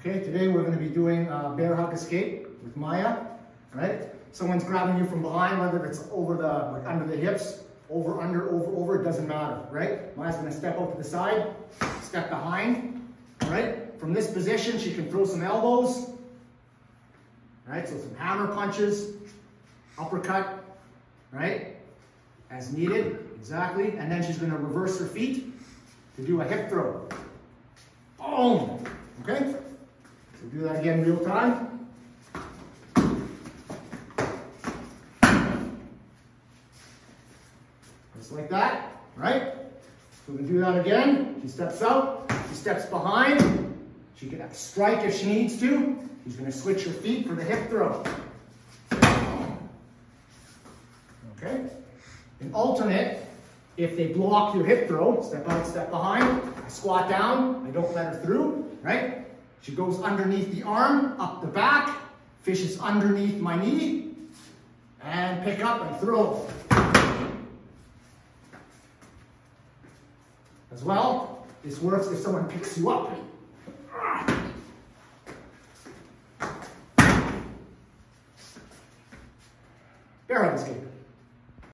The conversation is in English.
Okay, today we're going to be doing uh, bear hug escape with Maya, right? Someone's grabbing you from behind, whether it's over the, under the hips, over, under, over, over, it doesn't matter, right? Maya's going to step out to the side, step behind, right? From this position, she can throw some elbows, right? So some hammer punches, uppercut, right? As needed, exactly. And then she's going to reverse her feet to do a hip throw. Boom, okay? So do that again real time. Just like that, right? So we do that again. She steps out, she steps behind. She can strike if she needs to. She's gonna switch her feet for the hip throw. Okay? An alternate, if they block your hip throw, step out, step behind, I squat down, I don't let her through, right? She goes underneath the arm, up the back, fishes underneath my knee, and pick up and throw. As well, this works if someone picks you up. Hug escape.